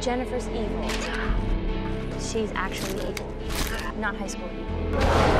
Jennifer's evil. She's actually evil, not high school evil.